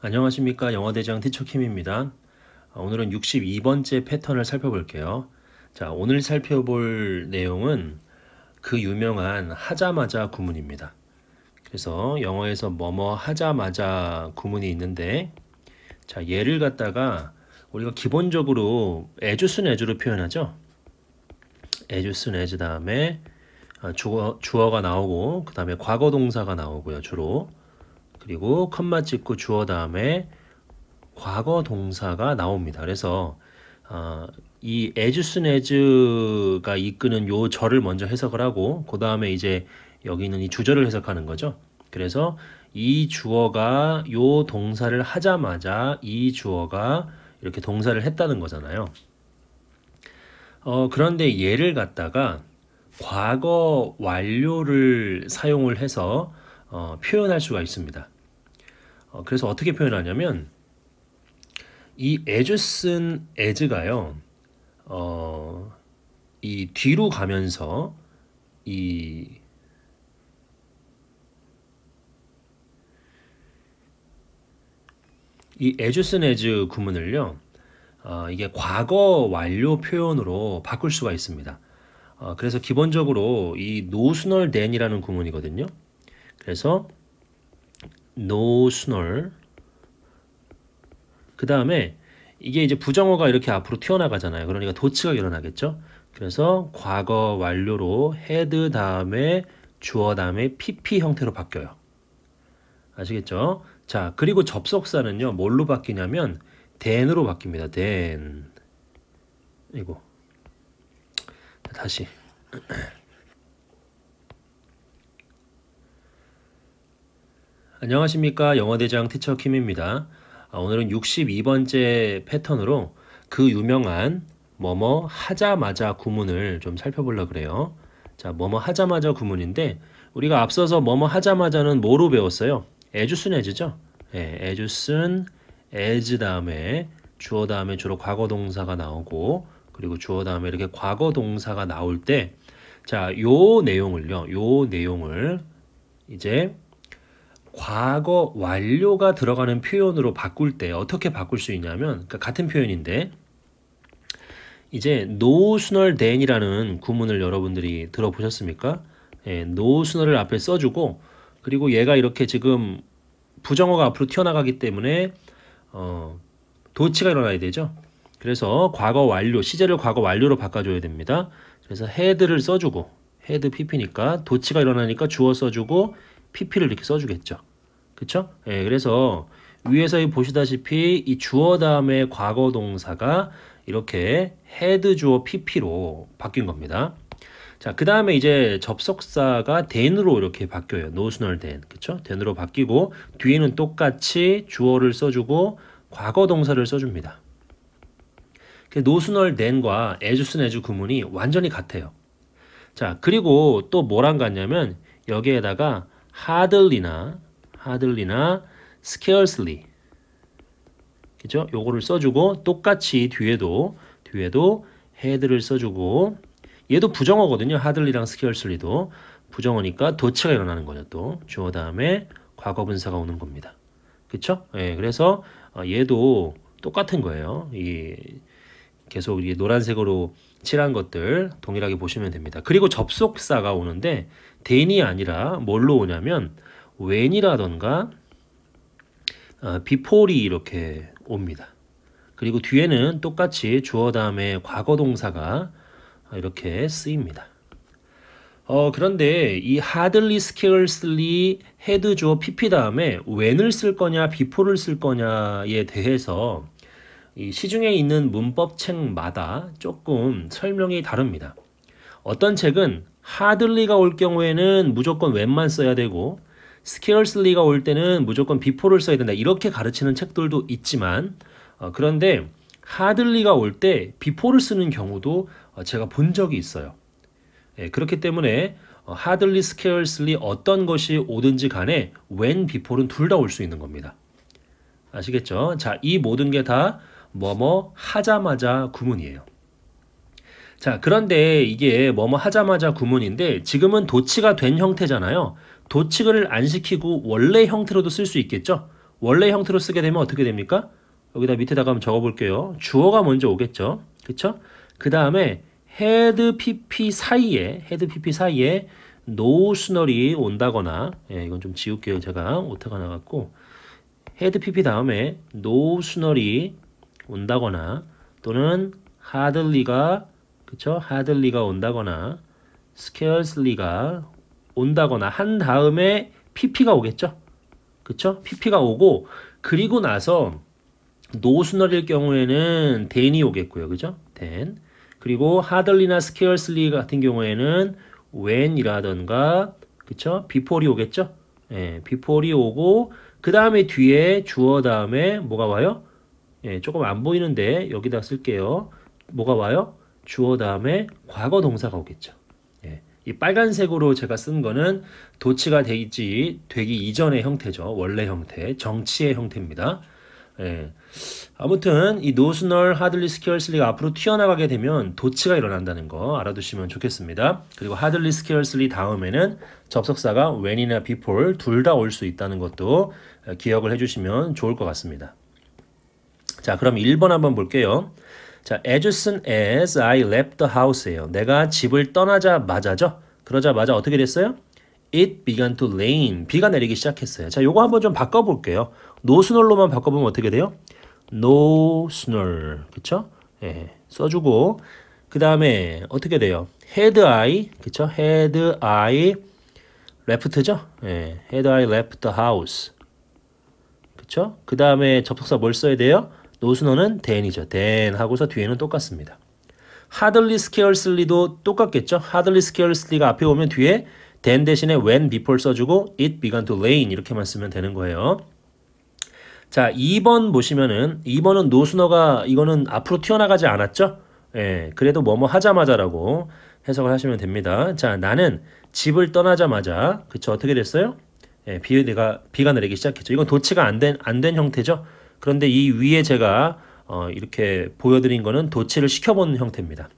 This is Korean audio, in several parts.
안녕하십니까 영어대장 티처킴입니다. 아, 오늘은 62번째 패턴을 살펴볼게요. 자 오늘 살펴볼 내용은 그 유명한 하자마자 구문입니다. 그래서 영어에서 뭐뭐 하자마자 구문이 있는데 자 예를 갖다가 우리가 기본적으로 에주슨 에주로 표현하죠. 에주슨 에주 다음에 아, 주어, 주어가 나오고 그 다음에 과거 동사가 나오고요 주로 그리고 컴마 찍고 주어 다음에 과거 동사가 나옵니다. 그래서 어, 이 에주슨 에즈가 이끄는 요 절을 먼저 해석을 하고 그 다음에 이제 여기 있는 이 주절을 해석하는 거죠. 그래서 이 주어가 요 동사를 하자마자 이 주어가 이렇게 동사를 했다는 거잖아요. 어, 그런데 얘를 갖다가 과거 완료를 사용을 해서 어, 표현할 수가 있습니다. 어, 그래서 어떻게 표현하냐면 이 as 쓴 as가요. 어, 이 뒤로 가면서 이 이 as 쓴 as 구문을요. 어, 이게 과거 완료 표현으로 바꿀 수가 있습니다. 어, 그래서 기본적으로 이 no sooner then이라는 구문이거든요. 그래서 노스널 그 다음에 이게 이제 부정어가 이렇게 앞으로 튀어나가잖아요. 그러니까 도치가 일어나겠죠. 그래서 과거 완료로 had 다음에 주어 다음에 pp 형태로 바뀌어요. 아시겠죠? 자, 그리고 접속사는요. 뭘로 바뀌냐면 than으로 바뀝니다. than. 이거. 다시. 안녕하십니까 영어대장 티처 킴입니다. 아, 오늘은 62번째 패턴으로 그 유명한 뭐뭐 하자마자 구문을 좀 살펴보려 그래요. 자, 뭐뭐 하자마자 구문인데 우리가 앞서서 뭐뭐 하자마자는 뭐로 배웠어요? 에주슨 에즈죠. 예, 에주슨 as 다음에 주어 다음에 주로 과거 동사가 나오고 그리고 주어 다음에 이렇게 과거 동사가 나올 때 자, 요 내용을요. 요 내용을 이제 과거 완료가 들어가는 표현으로 바꿀 때 어떻게 바꿀 수 있냐면 그러니까 같은 표현인데 이제 노스널 then이라는 구문을 여러분들이 들어보셨습니까? 예, no sooner를 앞에 써주고 그리고 얘가 이렇게 지금 부정어가 앞으로 튀어나가기 때문에 어, 도치가 일어나야 되죠. 그래서 과거 완료 시제를 과거 완료로 바꿔줘야 됩니다. 그래서 had를 써주고 had pp니까 도치가 일어나니까 주어 써주고 pp를 이렇게 써주겠죠. 그쵸? 예, 그래서 위에서 보시다시피 이 주어 다음에 과거 동사가 이렇게 had 주어 pp로 바뀐 겁니다. 자, 그 다음에 이제 접속사가 than으로 이렇게 바뀌어요. 노스널 then. 그쵸? than으로 바뀌고 뒤에는 똑같이 주어를 써주고 과거 동사를 써줍니다. no sooner as soon as 구문이 완전히 같아요. 자, 그리고 또 뭐랑 같냐면 여기에다가 hardly나 hardly나 scarcely 그죠? 요거를 써주고 똑같이 뒤에도 뒤에도 head를 써주고 얘도 부정어거든요. hardly랑 scarcely도 부정어니까 도치가 일어나는 거죠. 또 주어 다음에 과거 분사가 오는 겁니다. 그쵸? 예, 그래서 얘도 똑같은 거예요. 이 계속 이 노란색으로 칠한 것들 동일하게 보시면 됩니다. 그리고 접속사가 오는데 then이 아니라 뭘로 오냐면 when이라던가 어, before이 이렇게 옵니다. 그리고 뒤에는 똑같이 주어 다음에 과거 동사가 이렇게 쓰입니다. 어, 그런데 이 hardly, scarcely, had 주어 pp 다음에 when을 쓸 거냐, before를 쓸 거냐에 대해서 이 시중에 있는 문법 책마다 조금 설명이 다릅니다. 어떤 책은 hardly가 올 경우에는 무조건 when만 써야 되고 scarcely가 올 때는 무조건 before를 써야 된다. 이렇게 가르치는 책들도 있지만 어, 그런데 hardly가 올 때 before를 쓰는 경우도 어, 제가 본 적이 있어요. 예, 그렇기 때문에 어, hardly, scarcely 어떤 것이 오든지 간에 when, before는 둘 다 올 수 있는 겁니다. 아시겠죠? 자, 이 모든 게 다 뭐뭐 하자마자 구문이에요. 자, 그런데 이게 뭐뭐 하자마자 구문인데 지금은 도치가 된 형태잖아요. 도치를 안 시키고 원래 형태로도 쓸 수 있겠죠? 원래 형태로 쓰게 되면 어떻게 됩니까? 여기다 밑에다가 한번 적어볼게요. 주어가 먼저 오겠죠. 그쵸? 그 다음에 헤드 PP 사이에 헤드 PP 사이에 노스널이 온다거나 예, 이건 좀 지울게요. 제가 오타가 나갔고 헤드 PP 다음에 노스널이 온다거나 또는 hardly가 그쵸? hardly가 온다거나 scarcely가 온다거나 한 다음에 PP가 오겠죠? 그쵸? PP가 오고 그리고 나서 no sooner일 경우에는 than이 오겠고요. 그죠? than. 그리고 hardly나 scarcely 같은 경우에는 when이라던가 그쵸? before이 오겠죠? 예, before이 오고 그 다음에 뒤에 주어 다음에 뭐가 와요? 예, 조금 안 보이는데 여기다 쓸게요. 뭐가 와요? 주어 다음에 과거 동사가 오겠죠. 예, 이 빨간색으로 제가 쓴 거는 도치가 되지 되기 이전의 형태죠. 원래 형태, 정치의 형태입니다. 예. 아무튼 이 no sooner hardly scarcely가 앞으로 튀어나가게 되면 도치가 일어난다는 거 알아두시면 좋겠습니다. 그리고 hardly scarcely 다음에는 접속사가 when이나 before 둘 다 올 수 있다는 것도 기억을 해주시면 좋을 것 같습니다. 자, 그럼 1번 한번 볼게요. 자, as soon as I left the house예요. 내가 집을 떠나자마자죠. 그러자마자 어떻게 됐어요? It began to rain. 비가 내리기 시작했어요. 자, 요거 한번 좀 바꿔볼게요. 노스널로만 바꿔보면 어떻게 돼요? no snow. 그쵸? 예, 써주고. 그 다음에 어떻게 돼요? had I. 그쵸? had I left죠? 예, had I left the house. 그쵸? 그 다음에 접속사 뭘 써야 돼요? 노스너는 then이죠. then 하고서 뒤에는 똑같습니다. hardly scarcely도 똑같겠죠? hardly scarcely가 앞에 오면 뒤에 then 대신에 when before 써주고 it began to rain 이렇게만 쓰면 되는 거예요. 자, 2번 보시면은 2번은 노스너가 이거는 앞으로 튀어나가지 않았죠? 예, 그래도 뭐뭐 하자마자라고 해석을 하시면 됩니다. 자, 나는 집을 떠나자마자 그쵸 어떻게 됐어요? 예, 비가 비가 내리기 시작했죠. 이건 도치가 안 된 안된 형태죠. 그런데 이 위에 제가 어, 이렇게 보여드린 거는 도치를 시켜본 형태입니다.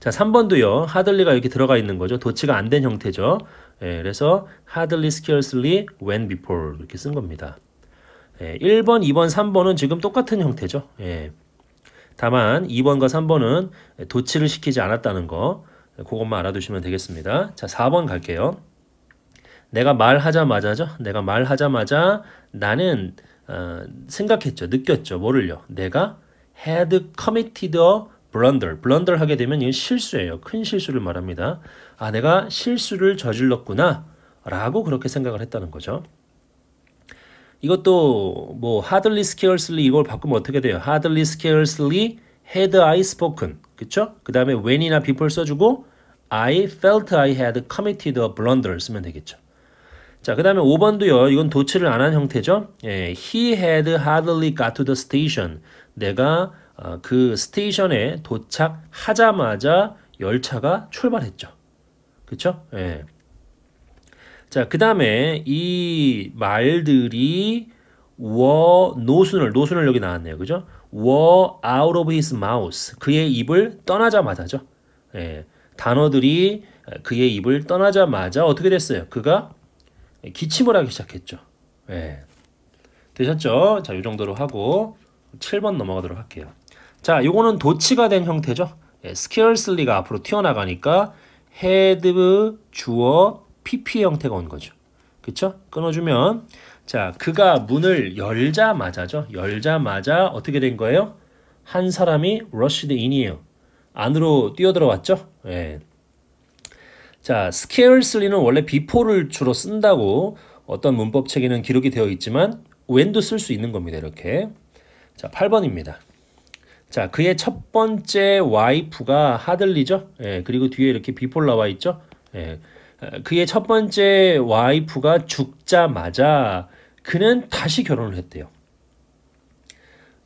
자, 3번도요. 하들리가 이렇게 들어가 있는 거죠. 도치가 안 된 형태죠. 예, 그래서 hardly scarcely when before 이렇게 쓴 겁니다. 예, 1번, 2번, 3번은 지금 똑같은 형태죠. 예. 다만 2번과 3번은 도치를 시키지 않았다는 거 그것만 알아두시면 되겠습니다. 자, 4번 갈게요. 내가 말하자마자죠. 내가 말하자마자 나는 어, 생각했죠. 느꼈죠. 뭐를요? 내가 had committed a blunder. blunder 하게 되면 이건 실수예요. 큰 실수를 말합니다. 아, 내가 실수를 저질렀구나. 라고 그렇게 생각을 했다는 거죠. 이것도 뭐 hardly scarcely 이걸 바꾸면 어떻게 돼요? hardly scarcely had I spoken. 그쵸? 그 다음에 when이나 before 써주고 I felt I had committed a blunder 쓰면 되겠죠. 자, 그 다음에 5번도요. 이건 도치를 안 한 형태죠. 예, he had hardly got to the station. 내가 어, 그 스테이션에 도착하자마자 열차가 출발했죠. 그쵸? 예. 자, 그 다음에 이 말들이 were 노순을, 노순을 여기 나왔네요. 그죠? were out of his mouth. 그의 입을 떠나자마자죠. 예. 단어들이 그의 입을 떠나자마자 어떻게 됐어요? 그가 기침을 하기 시작했죠. 예. 되셨죠? 자, 이 정도로 하고 7번 넘어가도록 할게요. 자, 요거는 도치가 된 형태죠. 예, scarcely가 앞으로 튀어나가니까 had 주어 pp 형태가 온 거죠. 그쵸? 끊어주면 자, 그가 문을 열자마자죠. 열자마자 어떻게 된 거예요? 한 사람이 rushed in이에요. 안으로 뛰어들어왔죠. 예. 자, scarcely는 원래 before를 주로 쓴다고 어떤 문법 책에는 기록이 되어 있지만 when도 쓸 수 있는 겁니다. 이렇게. 자, 8번입니다. 자, 그의 첫 번째 와이프가 하들리죠. 예, 그리고 뒤에 이렇게 비폴 나와 있죠. 예, 그의 첫 번째 와이프가 죽자마자 그는 다시 결혼을 했대요.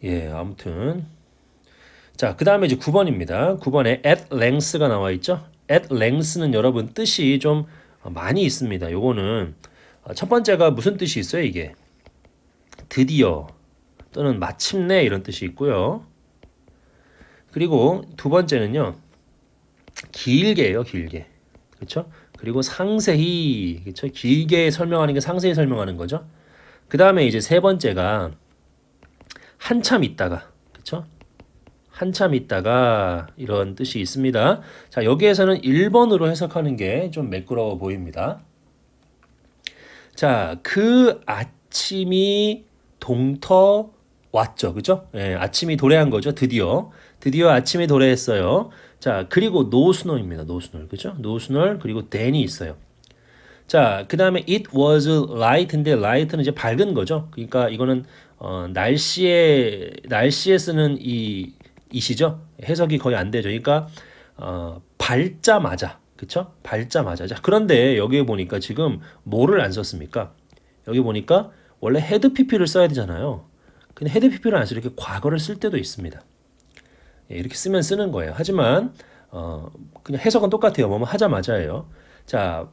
예, 아무튼 자, 그 다음에 이제 9번입니다. 9번에 at length가 나와 있죠. At length는 여러분 뜻이 좀 많이 있습니다. 요거는 첫 번째가 무슨 뜻이 있어요, 이게? 드디어 또는 마침내 이런 뜻이 있고요. 그리고 두 번째는요. 길게요, 길게. 그렇죠? 그리고 상세히, 그렇죠? 길게 설명하는 게 상세히 설명하는 거죠. 그 다음에 이제 세 번째가 한참 있다가 그쵸? 한참 있다가 이런 뜻이 있습니다. 자 여기에서는 1번으로 해석하는 게 좀 매끄러워 보입니다. 자 그 아침이 동터 왔죠. 그죠? 예, 아침이 도래한 거죠. 드디어. 드디어 아침이 도래했어요. 자, 그리고 no sooner입니다. no sooner. 그죠? no sooner 그리고 than이 있어요. 자, 그 다음에 it was light인데 light는 이제 밝은 거죠. 그러니까 이거는 어, 날씨에 날씨에 쓰는 이 이시죠. 해석이 거의 안 되죠. 그러니까 어, 밝자마자 그쵸? 밝자마자. 자, 그런데 여기에 보니까 지금 뭐를 안 썼습니까? 여기 보니까 원래 had PP를 써야 되잖아요. 근데 had PP를 안 쓰고 이렇게 과거를 쓸 때도 있습니다. 예, 이렇게 쓰면 쓰는 거예요. 하지만 어, 그냥 해석은 똑같아요. 뭐뭐 하자마자예요. 자,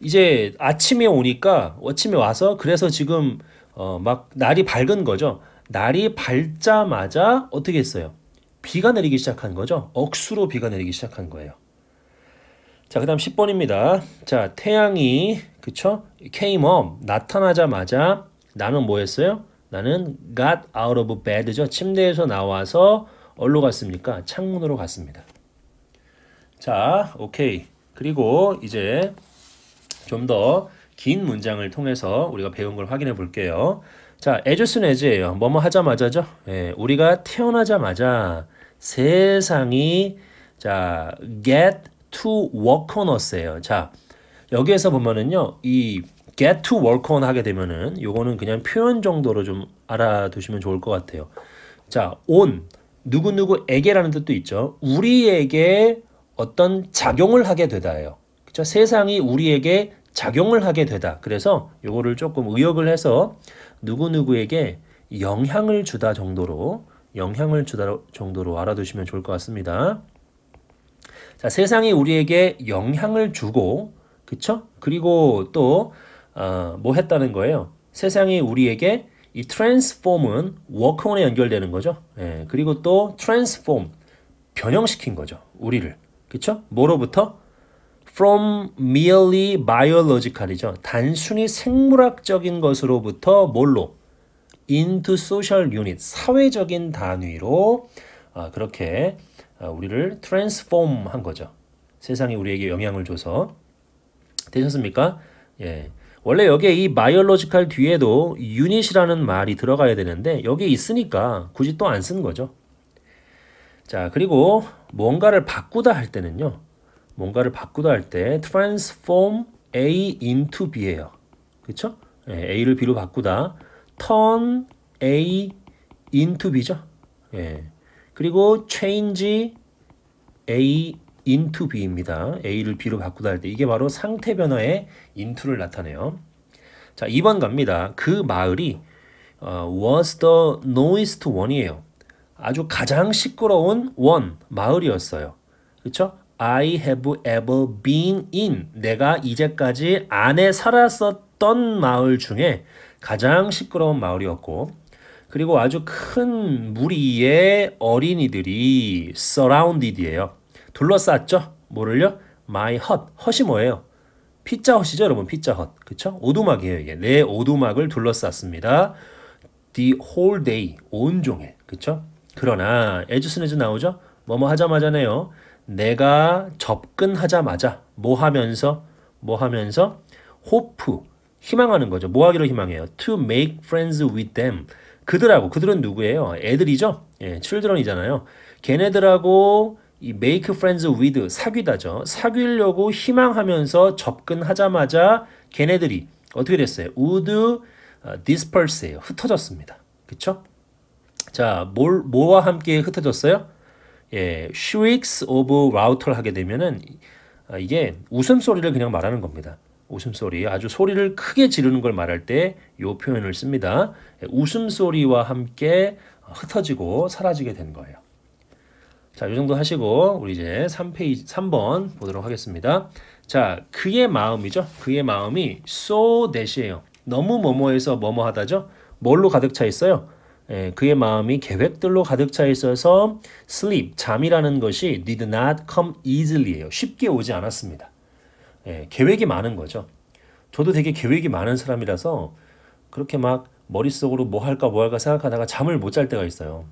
이제 아침에 오니까 아침에 와서 그래서 지금 어, 막 날이 밝은 거죠. 날이 밝자마자 어떻게 했어요? 비가 내리기 시작한 거죠. 억수로 비가 내리기 시작한 거예요. 자, 그 다음 10번입니다. 자, 태양이 그쵸? came up 나타나자마자 나는 뭐 했어요? 나는 got out of bed죠. 침대에서 나와서 어디로 갔습니까? 창문으로 갔습니다. 자, 오케이. 그리고 이제 좀 더 긴 문장을 통해서 우리가 배운 걸 확인해 볼게요. 자, soon as예요. 뭐뭐 하자마자죠. 예, 우리가 태어나자마자 세상이 자, get to work on us예요. 자, 여기에서 보면은요. 이 get to work on 하게 되면은 요거는 그냥 표현 정도로 좀 알아두시면 좋을 것 같아요. 자, on 누구누구에게라는 뜻도 있죠. 우리에게 어떤 작용을 하게 되다예요. 그렇죠? 세상이 우리에게 작용을 하게 되다. 그래서 요거를 조금 의역을 해서 누구누구에게 영향을 주다 정도로 영향을 주다 정도로 알아두시면 좋을 것 같습니다. 자, 세상이 우리에게 영향을 주고 그쵸? 그리고 또뭐 어, 했다는 거예요. 세상이 우리에게 이 transform은 work-on에 연결되는 거죠. 예, 그리고 또 transform 변형시킨 거죠. 우리를 그쵸? 뭐로부터? From merely biological이죠. 단순히 생물학적인 것으로부터 뭘로? into social unit 사회적인 단위로 아, 그렇게 아, 우리를 transform 한 거죠. 세상이 우리에게 영향을 줘서 되셨습니까? 예. 원래 여기에 이 biological 뒤에도 unit이라는 말이 들어가야 되는데 여기 있으니까 굳이 또 안 쓴 거죠. 자, 그리고 뭔가를 바꾸다 할 때는요. 뭔가를 바꾸다 할 때 transform A into B예요. 그렇죠? 예, A를 B로 바꾸다 turn A into B죠. 예. 그리고 change A into B입니다. A를 B로 바꾸다 할 때 이게 바로 상태 변화의 into를 나타내요. 자, 2번 갑니다. 그 마을이 어, was the noisiest one이에요. 아주 가장 시끄러운 원 마을이었어요. 그렇죠? I have ever been in 내가 이제까지 안에 살았었던 마을 중에 가장 시끄러운 마을이었고 그리고 아주 큰 무리의 어린이들이 surrounded이에요. 둘러쌌죠. 뭐를요? My hut. 헛이 뭐예요? 피자 헛이죠, 여러분. 피자 헛. 그쵸? 오두막이에요, 이게. 내 오두막을 둘러쌌습니다. The whole day. 온종일. 그쵸? 그러나 에즈스네즈 나오죠? 뭐뭐 하자마자네요. 내가 접근하자마자 뭐 하면서 뭐 하면서 호프 희망하는 거죠. 뭐 하기로 희망해요? To make friends with them. 그들하고 그들은 누구예요? 애들이죠. 예, children이잖아요. 걔네들하고 이 make friends with 사귀다죠. 사귀려고 희망하면서 접근하자마자 걔네들이 어떻게 됐어요? would disperse예요. 흩어졌습니다. 그쵸? 자, 뭘, 뭐와 함께 흩어졌어요? 예, shrieks of router 하게 되면은 아, 이게 웃음소리를 그냥 말하는 겁니다. 웃음소리, 아주 소리를 크게 지르는 걸 말할 때 이 표현을 씁니다. 예, 웃음소리와 함께 흩어지고 사라지게 된 거예요. 자, 이 정도 하시고 우리 이제 3페이지 3번 보도록 하겠습니다. 자, 그의 마음이죠. 그의 마음이 so that이에요. 너무 뭐뭐해서 뭐뭐 하다죠. 뭘로 가득 차 있어요? 예, 그의 마음이 계획들로 가득 차 있어서 sleep, 잠이라는 것이 did not come easily예요. 쉽게 오지 않았습니다. 예, 계획이 많은 거죠. 저도 되게 계획이 많은 사람이라서 그렇게 막 머릿속으로 뭐 할까 뭐 할까 생각하다가 잠을 못 잘 때가 있어요.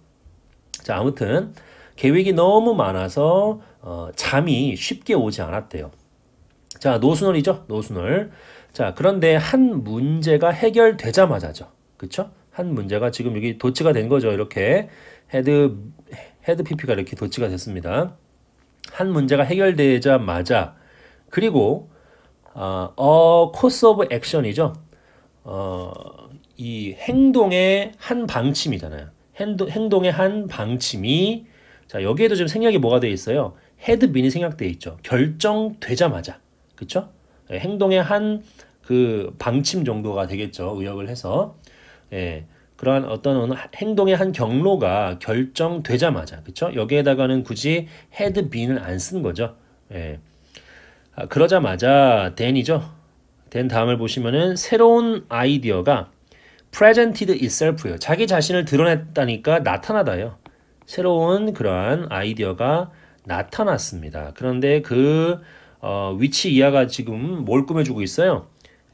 자, 아무튼 계획이 너무 많아서 어, 잠이 쉽게 오지 않았대요. 자, no sooner이죠. no sooner. 자, 그런데 한 문제가 해결되자마자죠. 그쵸? 한 문제가 지금 여기 도치가 된 거죠. 이렇게 had had PP가 이렇게 도치가 됐습니다. 한 문제가 해결되자마자 그리고 어, 어 코스 오브 액션이죠. 어, 이 행동의 한 방침이잖아요. 행동, 행동의 한 방침이 자 여기에도 지금 생략이 뭐가 돼 있어요. 헤드빈이 생략돼 있죠. 결정되자마자 그렇죠? 행동의 한 그 방침 정도가 되겠죠. 의역을 해서 예, 그러한 어떤 행동의 한 경로가 결정되자마자 그렇죠? 여기에다가는 굳이 헤드빈을 안 쓴 거죠. 예. 아, 그러자마자 then이죠. then 다음을 보시면은 새로운 아이디어가 presented itself요. 자기 자신을 드러냈다니까 나타나다요. 새로운 그러한 아이디어가 나타났습니다. 그런데 그 어, 위치 이하가 지금 뭘 꾸며주고 있어요?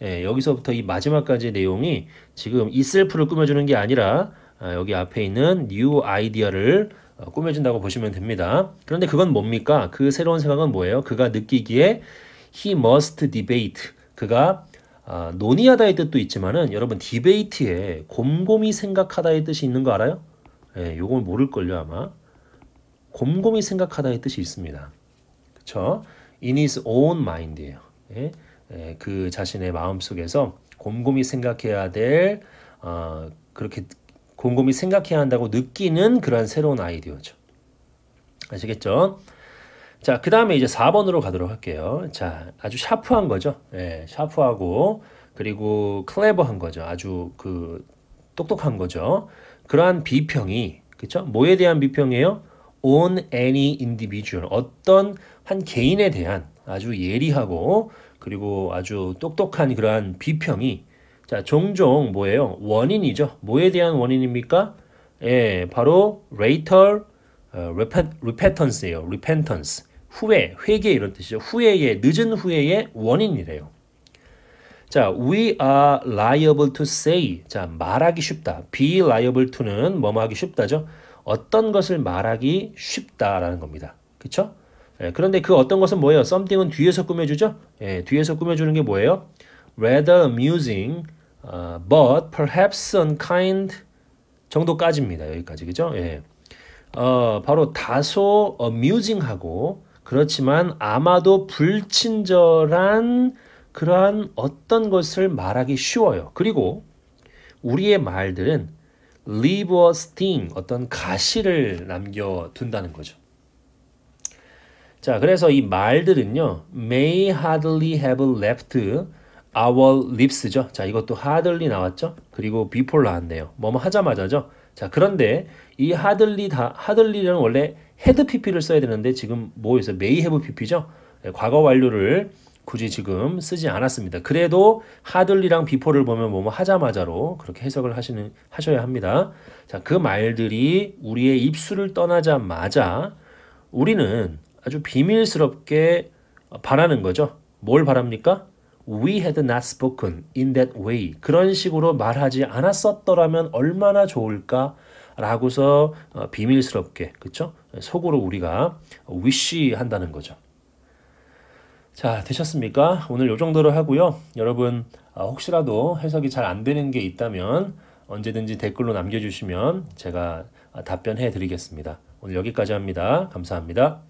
예, 여기서부터 이 마지막까지 내용이 지금 itself를 꾸며주는 게 아니라 아, 여기 앞에 있는 new 아이디어를 어, 꾸며준다고 보시면 됩니다. 그런데 그건 뭡니까? 그 새로운 생각은 뭐예요? 그가 느끼기에 he must debate. 그가 아, 논의하다의 뜻도 있지만은 여러분 디베이트에 곰곰이 생각하다의 뜻이 있는 거 알아요? 예, 요걸 모를걸요 아마. 곰곰이 생각하다의 뜻이 있습니다. 그쵸? in his own mind예요. 예? 예, 그 자신의 마음 속에서 곰곰이 생각해야 될 어, 그렇게 곰곰이 생각해야 한다고 느끼는 그러한 새로운 아이디어죠. 아시겠죠? 자, 그 다음에 이제 4번으로 가도록 할게요. 자, 아주 샤프한 거죠. 예, 샤프하고, 그리고 클레버한 거죠. 아주 그, 똑똑한 거죠. 그러한 비평이, 그쵸? 뭐에 대한 비평이에요? on any individual. 어떤 한 개인에 대한 아주 예리하고, 그리고 아주 똑똑한 그러한 비평이, 자, 종종 뭐예요? 원인이죠. 뭐에 대한 원인입니까? 예, 바로 later 어, repentance예요. repentance. 후회, 회개 이런 뜻이죠. 후회의 늦은 후회의 원인이래요. 자, we are liable to say. 자, 말하기 쉽다. be liable to는 뭐뭐 하기 쉽다죠. 어떤 것을 말하기 쉽다라는 겁니다. 그쵸? 예, 그런데 그 어떤 것은 뭐예요? something은 뒤에서 꾸며주죠? 예, 뒤에서 꾸며주는 게 뭐예요? rather amusing, uh, but perhaps unkind 정도까지입니다. 여기까지, 그죠? 예. 어, 바로 다소 amusing하고 그렇지만 아마도 불친절한 그러한 어떤 것을 말하기 쉬워요. 그리고 우리의 말들은 leave a sting, 어떤 가시를 남겨둔다는 거죠. 자, 그래서 이 말들은요, may hardly have left our lips죠. 자, 이것도 hardly 나왔죠. 그리고 before 나왔네요. 뭐뭐 하자마자죠. 자, 그런데 이 hardly 다, hardly는 원래 had PP를 써야 되는데 지금 뭐에서 may have PP죠? 과거 완료를 굳이 지금 쓰지 않았습니다. 그래도 hardly랑 before를 보면 뭐뭐 하자마자로 그렇게 해석을 하시는 하셔야 합니다. 자, 그 말들이 우리의 입술을 떠나자마자 우리는 아주 비밀스럽게 바라는 거죠. 뭘 바랍니까? We had not spoken in that way. 그런 식으로 말하지 않았었더라면 얼마나 좋을까? 라고서 어, 비밀스럽게 그쵸? 속으로 우리가 위시 한다는 거죠. 자 되셨습니까? 오늘 요 정도로 하고요. 여러분 어, 혹시라도 해석이 잘 안 되는 게 있다면 언제든지 댓글로 남겨주시면 제가 답변해 드리겠습니다. 오늘 여기까지 합니다. 감사합니다.